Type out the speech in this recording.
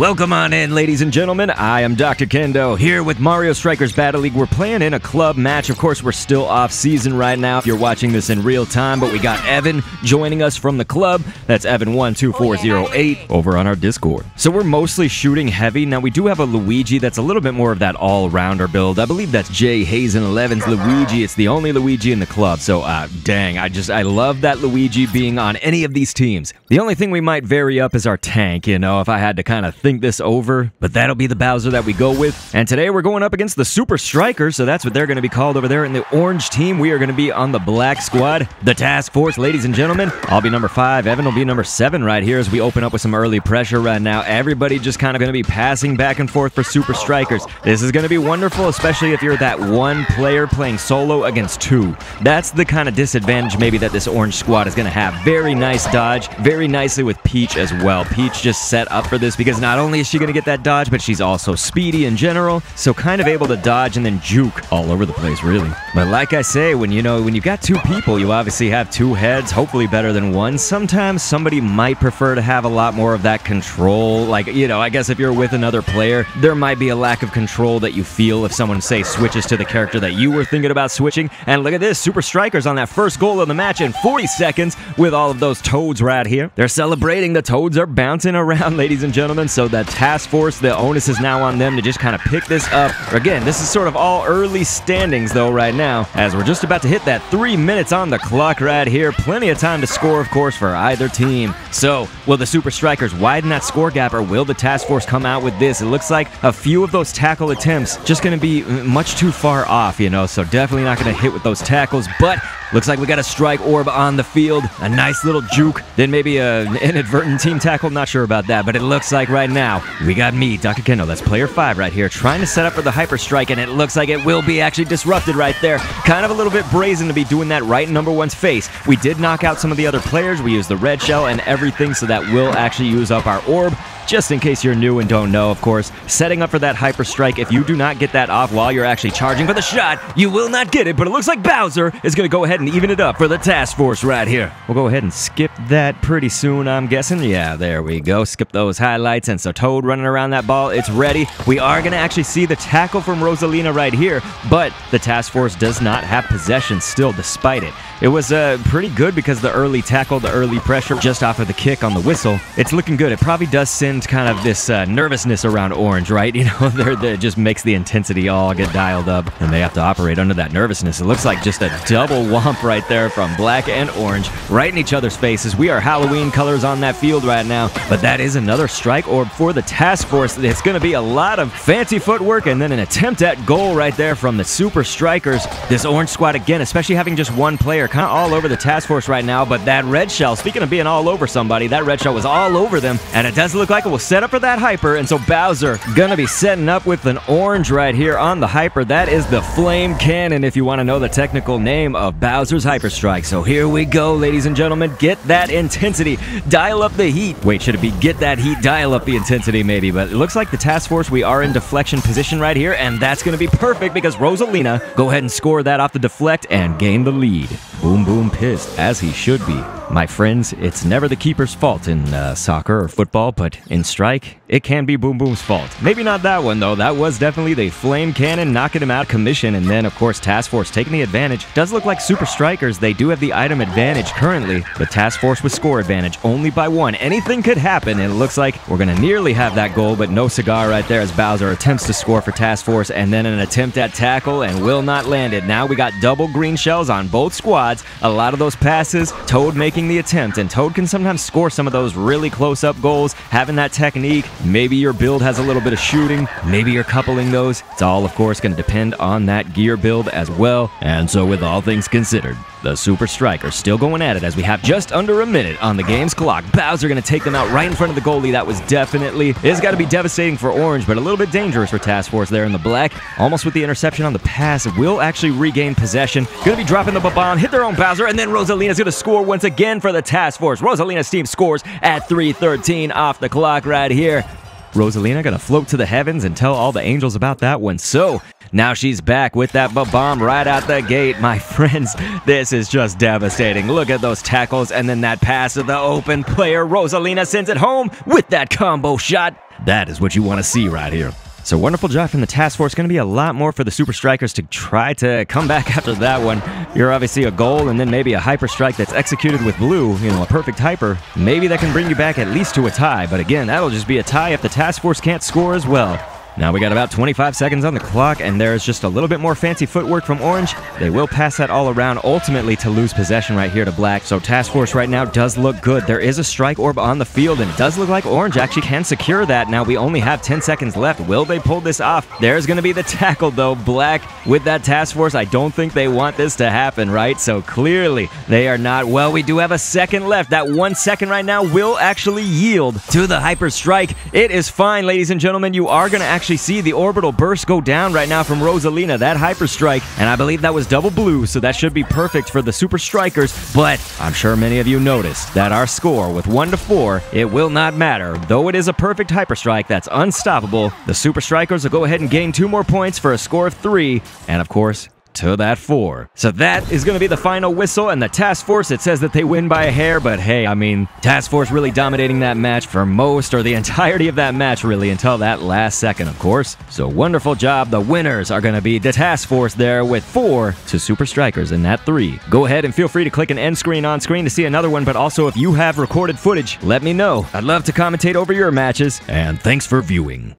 Welcome on in, ladies and gentlemen. I am Dr. Kendo here with Mario Strikers Battle League. We're playing in a club match. Of course, we're still off season right now if you're watching this in real time, but we got Evan joining us from the club. That's Evan12408 over on our Discord. So we're mostly shooting heavy. Now, we do have a Luigi that's a little bit more of that all rounder build. I believe that's Jay Hazen 11's Luigi. It's the only Luigi in the club. So, uh, dang, I just, I love that Luigi being on any of these teams. The only thing we might vary up is our tank, you know, if I had to kind of think this over, but that'll be the Bowser that we go with. And today we're going up against the Super Strikers, so that's what they're going to be called over there in the orange team. We are going to be on the black squad, the task force, ladies and gentlemen. I'll be number five. Evan will be number seven right here as we open up with some early pressure right now. Everybody just kind of going to be passing back and forth for Super Strikers. This is going to be wonderful, especially if you're that one player playing solo against two. That's the kind of disadvantage maybe that this orange squad is going to have. Very nice dodge, very nicely with Peach as well. Peach just set up for this because not only is she going to get that dodge, but she's also speedy in general, so kind of able to dodge and then juke all over the place, really. But like I say, when you know, when you've got two people, you obviously have two heads, hopefully better than one. Sometimes somebody might prefer to have a lot more of that control. Like, you know, I guess if you're with another player, there might be a lack of control that you feel if someone, say, switches to the character that you were thinking about switching. And look at this, Super Strikers on that first goal of the match in 40 seconds with all of those toads right here. They're celebrating. The toads are bouncing around, ladies and gentlemen, so that task force, the onus is now on them to just kind of pick this up. Again, this is sort of all early standings, though, right now, as we're just about to hit that three minutes on the clock right here. Plenty of time to score, of course, for either team. So, will the Super Strikers widen that score gap, or will the task force come out with this? It looks like a few of those tackle attempts just going to be much too far off, you know, so definitely not going to hit with those tackles, but Looks like we got a strike orb on the field, a nice little juke, then maybe an inadvertent team tackle. Not sure about that, but it looks like right now we got me, Dr. Kendo. That's player five right here, trying to set up for the hyper strike, and it looks like it will be actually disrupted right there. Kind of a little bit brazen to be doing that right in number one's face. We did knock out some of the other players. We used the red shell and everything, so that will actually use up our orb. Just in case you're new and don't know, of course, setting up for that Hyper Strike, if you do not get that off while you're actually charging for the shot, you will not get it, but it looks like Bowser is going to go ahead and even it up for the Task Force right here. We'll go ahead and skip that pretty soon, I'm guessing. Yeah, there we go. Skip those highlights, and so Toad running around that ball, it's ready. We are going to actually see the tackle from Rosalina right here, but the Task Force does not have possession still, despite it. It was uh, pretty good because the early tackle, the early pressure just off of the kick on the whistle. It's looking good. It probably does send kind of this uh, nervousness around Orange, right? You know, there just makes the intensity all get dialed up, and they have to operate under that nervousness. It looks like just a double womp right there from Black and Orange, right in each other's faces. We are Halloween colors on that field right now, but that is another strike orb for the task force. It's going to be a lot of fancy footwork and then an attempt at goal right there from the Super Strikers. This Orange squad again, especially having just one player, kind of all over the task force right now, but that red shell, speaking of being all over somebody, that red shell was all over them, and it does look like will set up for that hyper, and so Bowser gonna be setting up with an orange right here on the hyper. That is the Flame Cannon, if you want to know the technical name of Bowser's Hyper Strike. So here we go, ladies and gentlemen. Get that intensity. Dial up the heat. Wait, should it be get that heat, dial up the intensity maybe, but it looks like the task force, we are in deflection position right here, and that's gonna be perfect because Rosalina go ahead and score that off the deflect and gain the lead. Boom Boom pissed, as he should be. My friends, it's never the keeper's fault in uh, soccer or football, but in strike, it can be Boom Boom's fault. Maybe not that one, though. That was definitely the flame cannon knocking him out of commission, and then, of course, Task Force taking the advantage. Does look like Super Strikers, they do have the item advantage currently, but Task Force with score advantage only by one. Anything could happen, and it looks like we're going to nearly have that goal, but no cigar right there as Bowser attempts to score for Task Force, and then an attempt at tackle and will not land it. Now we got double green shells on both squads. A lot of those passes, Toad making the attempt, and Toad can sometimes score some of those really close up goals, having that technique. Maybe your build has a little bit of shooting, maybe you're coupling those. It's all, of course, going to depend on that gear build as well. And so, with all things considered, the Super Strikers still going at it as we have just under a minute on the game's clock. Bowser going to take them out right in front of the goalie. That was definitely, it's got to be devastating for Orange, but a little bit dangerous for Task Force there in the black. Almost with the interception on the pass, will actually regain possession. Going to be dropping the bomb, hit their own Bowser, and then Rosalina's going to score once again for the Task Force. Rosalina's team scores at 3.13 off the clock right here. Rosalina going to float to the heavens and tell all the angels about that one. So, Now she's back with that bomb right out the gate. My friends, this is just devastating. Look at those tackles and then that pass to the open player. Rosalina sends it home with that combo shot. That is what you want to see right here. So wonderful job from the task force. Going to be a lot more for the Super Strikers to try to come back after that one. You're obviously a goal and then maybe a hyper strike that's executed with blue, you know, a perfect hyper. Maybe that can bring you back at least to a tie. But again, that'll just be a tie if the task force can't score as well. Now we got about 25 seconds on the clock, and there's just a little bit more fancy footwork from Orange. They will pass that all around, ultimately to lose possession right here to Black. So Task Force right now does look good. There is a strike orb on the field, and it does look like Orange actually can secure that. Now we only have 10 seconds left. Will they pull this off? There's going to be the tackle, though. Black with that Task Force, I don't think they want this to happen, right? So clearly they are not. Well, we do have a second left. That one second right now will actually yield to the Hyper Strike. It is fine, ladies and gentlemen. You are going to actually see the orbital burst go down right now from Rosalina, that Hyper Strike, and I believe that was double blue, so that should be perfect for the Super Strikers, but I'm sure many of you noticed that our score with 1 to 4, it will not matter. Though it is a perfect Hyper Strike that's unstoppable, the Super Strikers will go ahead and gain two more points for a score of 3, and of course, to that four. So that is going to be the final whistle, and the task force, it says that they win by a hair, but hey, I mean, task force really dominating that match for most or the entirety of that match, really, until that last second, of course. So wonderful job. The winners are going to be the task force there with four to Super Strikers in that three. Go ahead and feel free to click an end screen on screen to see another one, but also if you have recorded footage, let me know. I'd love to commentate over your matches, and thanks for viewing.